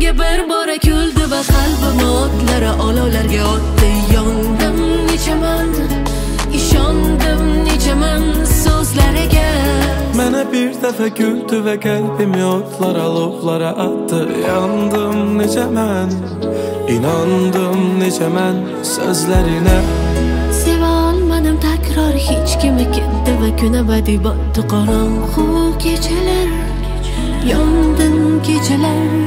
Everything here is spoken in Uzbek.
Menga bir bora kuldi va qalbim o'tlari olovlarga otdi. Yondim nechaman, ishondim nechaman so'zlariga. Mana bir dafa kuldi va qalbim yotlar alovlara otdi Yandim nechaman, inondim nechaman so'zlarina. Seva olmadim takror hech kimi ketdi va kun abadiy botdi qorong'u kechalar yondim kechalar.